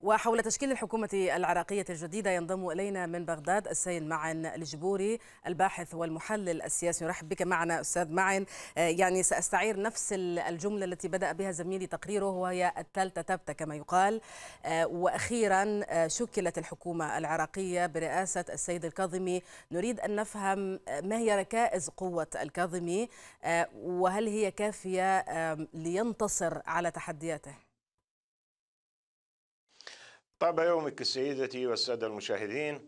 وحول تشكيل الحكومة العراقية الجديدة ينضم إلينا من بغداد السيد معن الجبوري الباحث والمحلل السياسي. نرحب بك معنا أستاذ معن. يعني سأستعير نفس الجملة التي بدأ بها زميلي تقريره وهي الثالثة تبتة كما يقال. وأخيرا شكلت الحكومة العراقية برئاسة السيد الكاظمي. نريد أن نفهم ما هي ركائز قوة الكاظمي؟ وهل هي كافية لينتصر على تحدياته؟ طاب يومك سيدتي والسادة المشاهدين.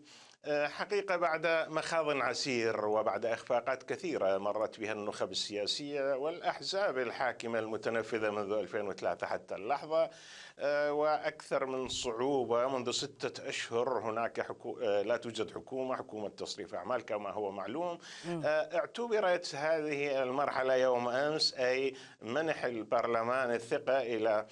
حقيقة بعد مخاض عسير وبعد إخفاقات كثيرة مرت بها النخب السياسية والأحزاب الحاكمة المتنفذة منذ 2003 حتى اللحظة آه، وأكثر من صعوبة منذ ستة أشهر هناك حكو... آه، لا توجد حكومة حكومة تصريف أعمال كما هو معلوم. اعتبرت هذه المرحلة يوم أمس أي منح البرلمان الثقة إلى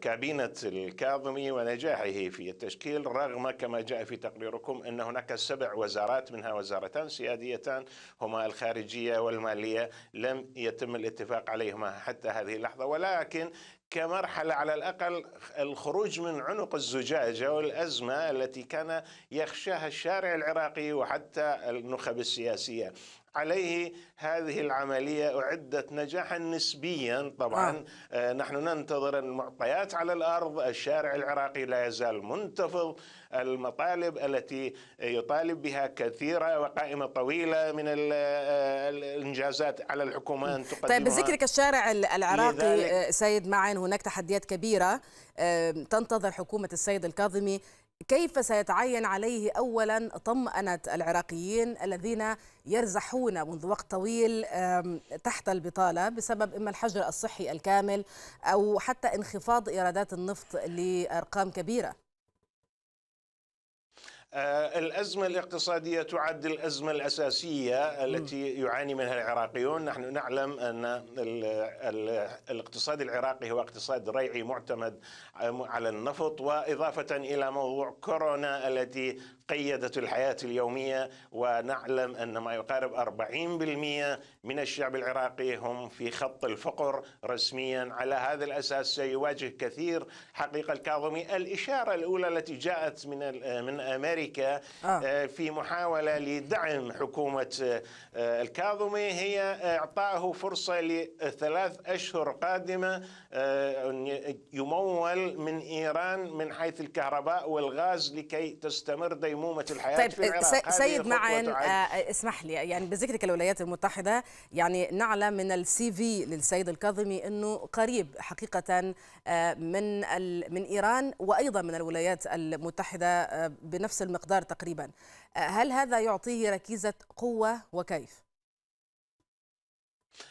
كابينة الكاظمي ونجاحه في التشكيل رغم كما جاء في تقريركم أنه هناك سبع وزارات منها وزارتان سياديتان هما الخارجية والمالية لم يتم الاتفاق عليهما حتى هذه اللحظة. ولكن كمرحلة على الأقل الخروج من عنق الزجاجة والأزمة التي كان يخشاها الشارع العراقي وحتى النخب السياسية. عليه هذه العملية أعدت نجاحا نسبيا طبعا. آه. نحن ننتظر المعطيات على الأرض. الشارع العراقي لا يزال منتفض. المطالب التي يطالب بها كثيرة وقائمة طويلة من الإنجازات على الحكومة أن تقدمها. طيب بذكرك الشارع العراقي سيد معن هناك تحديات كبيرة. تنتظر حكومة السيد الكاظمي كيف سيتعين عليه اولا طمأنة العراقيين الذين يرزحون منذ وقت طويل تحت البطالة بسبب إما الحجر الصحي الكامل أو حتى انخفاض إيرادات النفط لأرقام كبيرة. الأزمة الاقتصادية تعد الأزمة الأساسية التي يعاني منها العراقيون. نحن نعلم أن الاقتصاد العراقي هو اقتصاد ريعي معتمد على النفط وإضافة إلى موضوع كورونا التي قيدت الحياة اليومية. ونعلم أن ما يقارب 40% من الشعب العراقي هم في خط الفقر رسميا. على هذا الأساس سيواجه كثير حقيقة الكاظمي. الإشارة الأولى التي جاءت من من أمريكا آه. آه. في محاولة لدعم حكومة آه، الكاظمي هي إعطائه فرصة لثلاث أشهر قادمة يمول من إيران من حيث الكهرباء والغاز لكي تستمر ديمومة ديمومه الحياة طيب في العراق سيد معن آه اسمح لي يعني بذكرك الولايات المتحدة يعني نعلم من السي في للسيد الكاظمي إنه قريب حقيقة آه من من إيران وأيضا من الولايات المتحدة آه بنفس المقدار تقريبا. آه، هل هذا يعطيه ركيزة قوة وكيف؟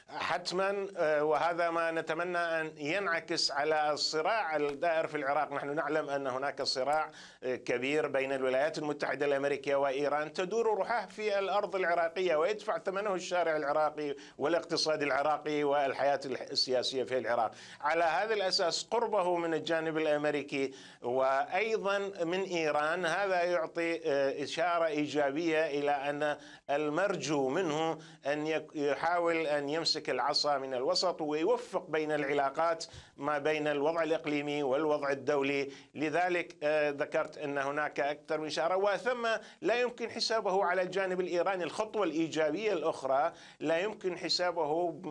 حتما آه، وهذا ما نتمنى أن ينعكس على الصراع الدائر في العراق، نحن نعلم أن هناك صراع آه، كبير بين الولايات المتحدة الأمريكية وإيران تدور روحه في الأرض العراقية ويدفع ثمنه الشارع العراقي والاقتصاد العراقي والحياة السياسية في العراق. على هذا الأساس قربه من الجانب الأمريكي وأيضا من إيران هذا يعطي آه، إشارة إيجابية إلى أن المرجو منه أن يحاول أن يمسك العصا من الوسط ويوفق بين العلاقات ما بين الوضع الإقليمي والوضع الدولي. لذلك آه، ذكرت أن هناك أكثر من إشارة وثم لا يمكن حسابه على الجانب الإيراني. الخطوة الإيجابية الأخرى لا يمكن حسابه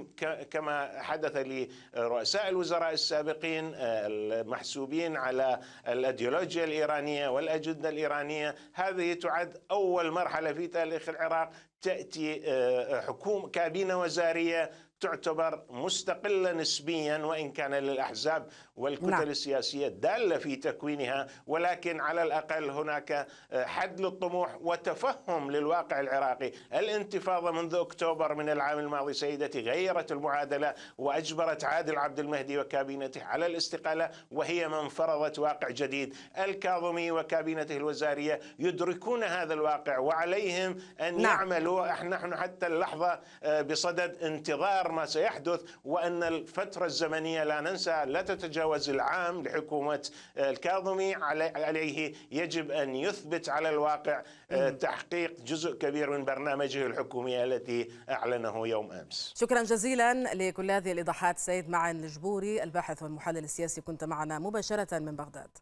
كما حدث لرؤساء الوزراء السابقين آه، المحسوبين على الأيديولوجيا الإيرانية والأجندة الإيرانية. هذه تعد أول مرحلة في تاريخ العراق. تأتي آه، حكومة كابينة وزارية تعتبر مستقلة نسبيا وإن كان للأحزاب والكتل نعم. السياسية دالة في تكوينها ولكن على الأقل هناك آه، حد للطموح وتفهم للواقع العراقي الانتفاضة منذ أكتوبر من العام الماضي سيدتي غيرت المعادلة وأجبرت عادل عبد المهدي وكابينته على الاستقالة وهي من فرضت واقع جديد الكاظمي وكابينته الوزارية يدركون هذا الواقع وعليهم أن نعم. يعملوا نحن حتى اللحظة آه، بصدد انتظار انتظار ما سيحدث وأن الفترة الزمنية لا ننسى لا تتجاوز العام لحكومة الكاظمي عليه يجب أن يثبت على الواقع آه، تحقيق جزء كبير من برنامجه الحكومي التي أعلنه يوم أمس. شكرا جزيلا لكل هذه الإيضاحات. سيد معن الجبوري الباحث والمحلل السياسي كنت معنا مباشرة من بغداد.